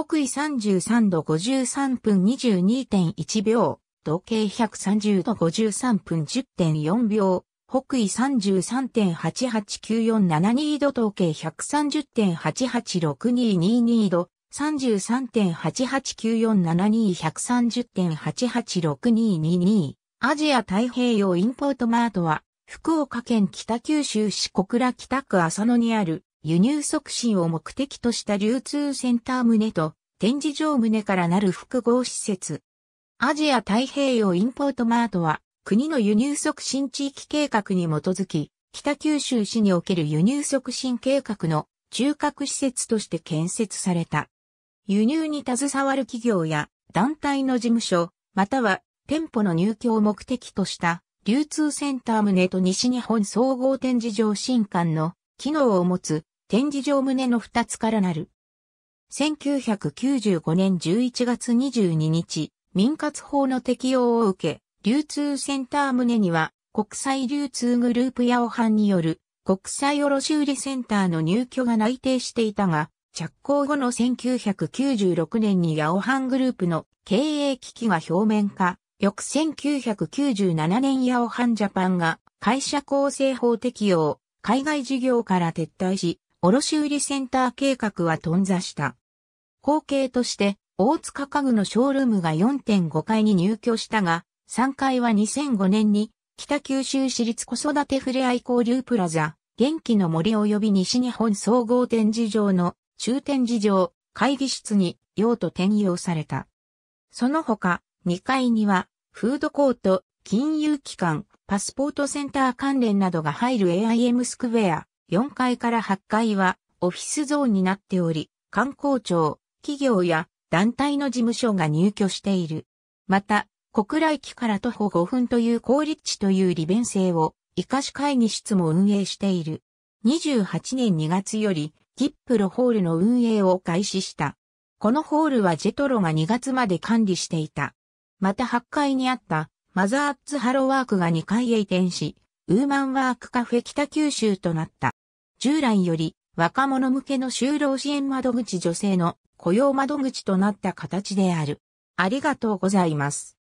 北緯33度53分22.1秒、同計130度53分10.4秒、北緯33.889472度統計130.886222度、33.889472-130.886222アジア太平洋インポートマートは、福岡県北九州市小倉北区浅野にある輸入促進を目的とした流通センター棟と展示場棟からなる複合施設。アジア太平洋インポートマートは国の輸入促進地域計画に基づき北九州市における輸入促進計画の中核施設として建設された。輸入に携わる企業や団体の事務所、または店舗の入居を目的とした流通センター棟と西日本総合展示場新館の機能を持つ展示場棟の2つからなる。1995年11月22日、民活法の適用を受け、流通センター棟には国際流通グループヤオハンによる国際卸売センターの入居が内定していたが、着工後の1996年にヤオハングループの経営危機が表面化、翌1997年ヤオハンジャパンが会社構成法適用、海外事業から撤退し、卸売センター計画は頓挫した。後継として、大塚家具のショールームが4.5階に入居したが、3階は2005年に北九州市立子育てふれあい交流プラザ、元気の森及び西日本総合展示場の中展示場、会議室に用途転用された。その他、2階には、フードコート、金融機関、パスポートセンター関連などが入る AIM スクエア、4階から8階はオフィスゾーンになっており、観光庁、企業や団体の事務所が入居している。また、小倉駅から徒歩5分という高立地という利便性を活かし会議室も運営している。28年2月より、ギップロホールの運営を開始した。このホールはジェトロが2月まで管理していた。また8階にあったマザーズハローワークが2階へ移転し、ウーマンワークカフェ北九州となった。従来より若者向けの就労支援窓口女性の雇用窓口となった形である。ありがとうございます。